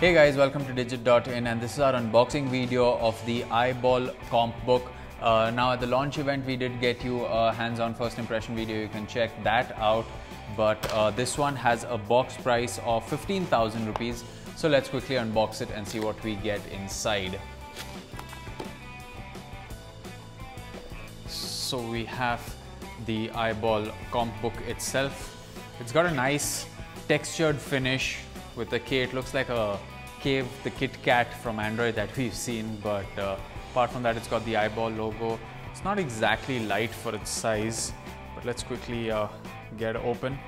Hey guys, welcome to Digit.in and this is our unboxing video of the Eyeball Comp book. Uh, now at the launch event we did get you a hands-on first impression video, you can check that out. But uh, this one has a box price of 15,000 rupees. So let's quickly unbox it and see what we get inside. So we have the Eyeball Comp book itself. It's got a nice textured finish with the K. It looks like a cave, the Kit Kat from Android that we've seen, but uh, apart from that, it's got the iBall logo. It's not exactly light for its size, but let's quickly uh, get open.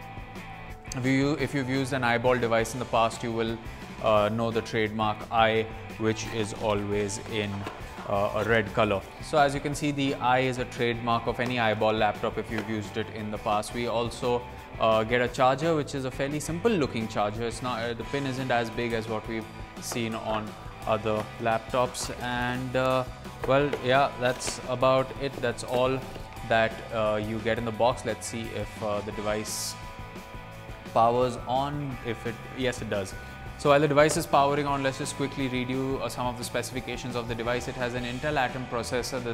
If, you, if you've used an iBall device in the past, you will uh, know the trademark eye, which is always in uh, a red color. So as you can see, the eye is a trademark of any iBall laptop if you've used it in the past. We also uh, get a charger, which is a fairly simple looking charger. It's not, uh, the pin isn't as big as what we've seen on other laptops. And uh, well, yeah, that's about it. That's all that uh, you get in the box. Let's see if uh, the device powers on. If it, yes, it does. So while the device is powering on, let's just quickly read you uh, some of the specifications of the device. It has an Intel Atom processor, the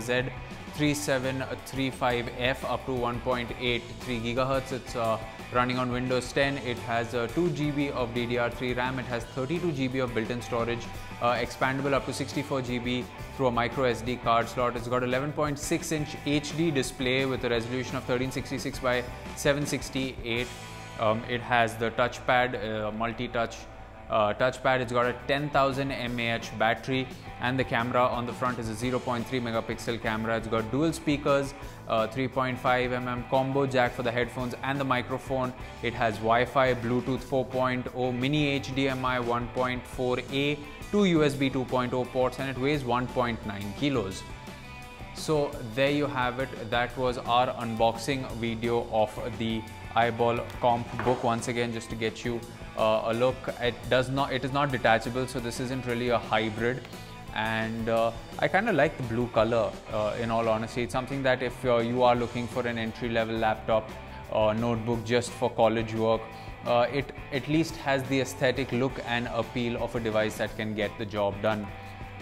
Z3735F up to 1.83 gigahertz. It's uh, running on Windows 10. It has uh, 2 GB of DDR3 RAM. It has 32 GB of built-in storage, uh, expandable up to 64 GB through a micro SD card slot. It's got 11.6 inch HD display with a resolution of 1366 by 768. Um, it has the touchpad, uh, multi-touch uh, touchpad. It's got a 10,000 mAh battery and the camera on the front is a 0.3 megapixel camera. It's got dual speakers, uh, 3.5 mm combo jack for the headphones and the microphone. It has Wi-Fi, Bluetooth 4.0, mini HDMI 1.4a, two USB 2.0 ports and it weighs 1.9 kilos. So there you have it. That was our unboxing video of the Eyeball Comp book. Once again, just to get you uh, a look. It does not, it is not detachable, so this isn't really a hybrid. And uh, I kind of like the blue color, uh, in all honesty. It's something that if uh, you are looking for an entry-level laptop or notebook just for college work, uh, it at least has the aesthetic look and appeal of a device that can get the job done.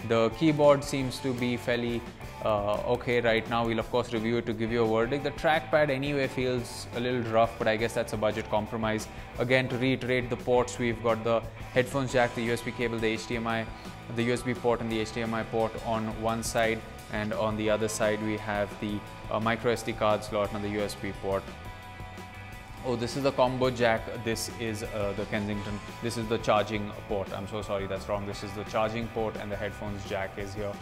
The keyboard seems to be fairly uh, okay right now. We'll of course review it to give you a verdict. The trackpad anyway feels a little rough, but I guess that's a budget compromise. Again, to reiterate the ports, we've got the headphones jack, the USB cable, the HDMI, the USB port and the HDMI port on one side and on the other side we have the uh, micro SD card slot and the USB port Oh, this is the combo jack. This is uh, the Kensington. This is the charging port. I'm so sorry, that's wrong. This is the charging port and the headphones jack is here.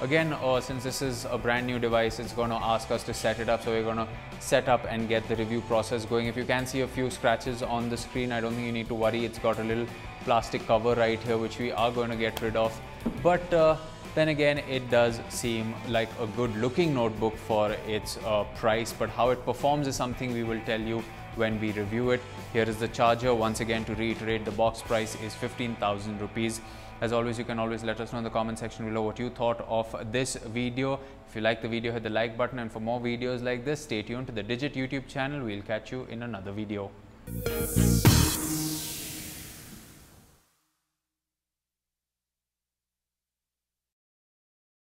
Again, uh, since this is a brand new device, it's going to ask us to set it up. So we're going to set up and get the review process going. If you can see a few scratches on the screen, I don't think you need to worry. It's got a little plastic cover right here, which we are going to get rid of. But uh, then again, it does seem like a good looking notebook for its uh, price, but how it performs is something we will tell you when we review it. Here is the charger. Once again, to reiterate, the box price is 15,000 rupees. As always, you can always let us know in the comment section below what you thought of this video. If you like the video, hit the like button and for more videos like this, stay tuned to the Digit YouTube channel. We'll catch you in another video.